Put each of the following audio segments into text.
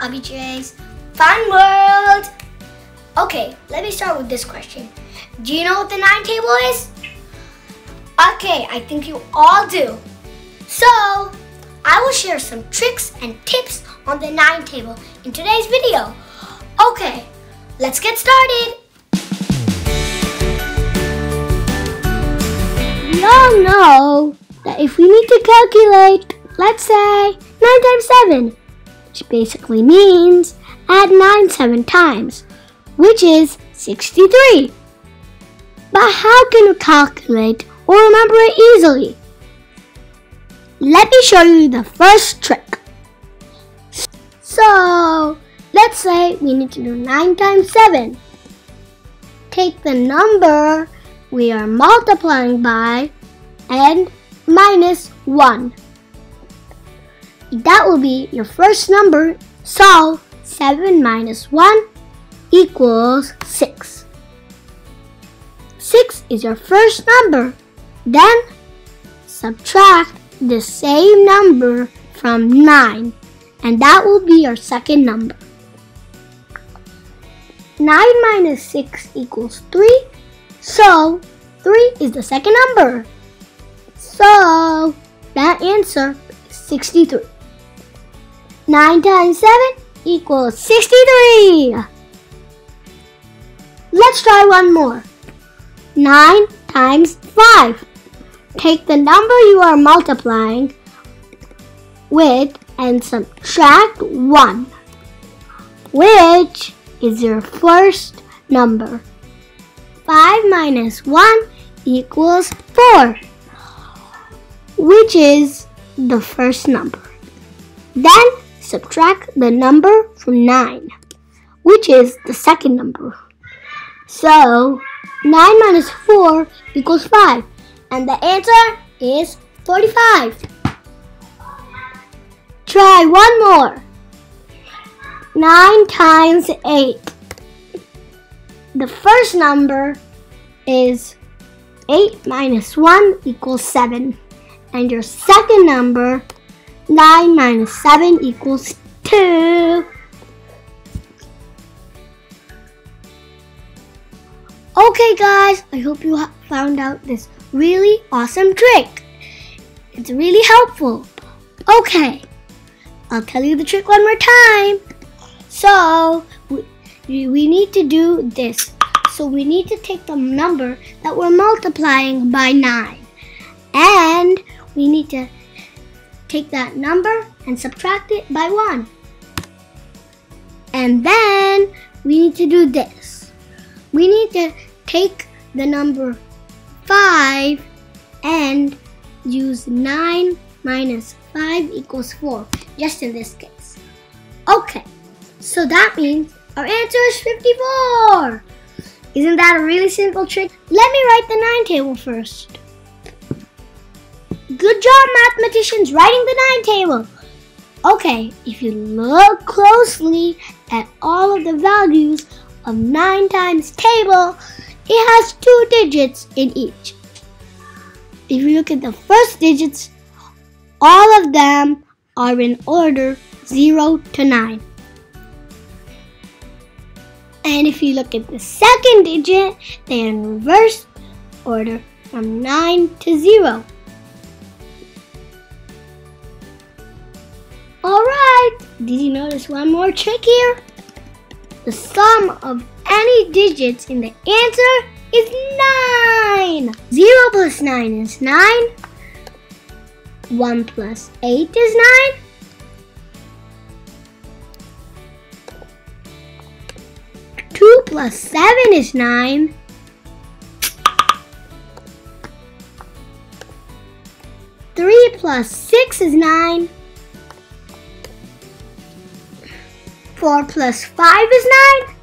Abhijay's Fun World. Okay, let me start with this question. Do you know what the nine table is? Okay, I think you all do. So, I will share some tricks and tips on the nine table in today's video. Okay, let's get started. We all know that if we need to calculate, let's say, 9 times 7, which basically means add 9 7 times, which is 63. But how can you calculate or remember it easily? Let me show you the first trick. So, let's say we need to do 9 times 7. Take the number we are multiplying by and minus 1. That will be your first number, so 7 minus 1 equals 6. 6 is your first number. Then subtract the same number from 9 and that will be your second number. 9 minus 6 equals 3, so 3 is the second number. So that answer is 63. 9 times 7 equals 63. Let's try one more. 9 times 5. Take the number you are multiplying with and subtract 1, which is your first number. 5 minus 1 equals 4 which is the first number. Then subtract the number from 9, which is the second number. So 9 minus 4 equals 5, and the answer is 45. Try one more. 9 times 8. The first number is 8 minus 1 equals 7 and your second number 9 minus 7 equals 2. Okay guys, I hope you found out this really awesome trick. It's really helpful. Okay, I'll tell you the trick one more time. So, we, we need to do this. So we need to take the number that we're multiplying by 9 and we need to take that number and subtract it by 1. And then we need to do this. We need to take the number 5 and use 9 minus 5 equals 4, just in this case. Okay, so that means our answer is 54. Isn't that a really simple trick? Let me write the 9 table first. Good job, mathematicians, writing the 9 table. Okay, if you look closely at all of the values of 9 times table, it has two digits in each. If you look at the first digits, all of them are in order 0 to 9. And if you look at the second digit, they are in reverse order from 9 to 0. Alright, did you notice one more trick here? The sum of any digits in the answer is 9. 0 plus 9 is 9. 1 plus 8 is 9. 2 plus 7 is 9. Three plus six is nine. 4 plus 5 is 9.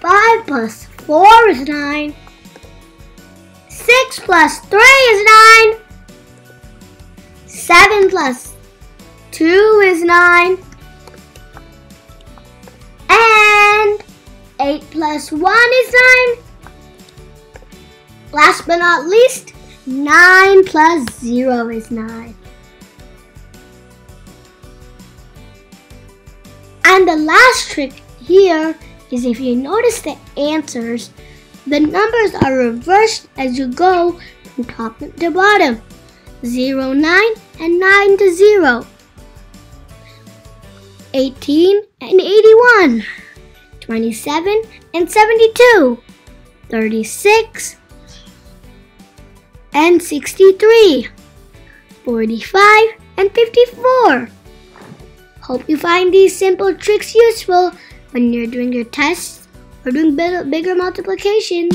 5 plus 4 is 9. 6 plus 3 is 9. 7 plus 2 is 9. And 8 plus 1 is 9. Last but not least, 9 plus 0 is 9. And the last trick here is if you notice the answers, the numbers are reversed as you go from top to bottom. 0, 9, and 9 to 0. 18 and 81. 27 and 72. 36 and 63. 45 and 54. Hope you find these simple tricks useful when you're doing your tests or doing bigger multiplication.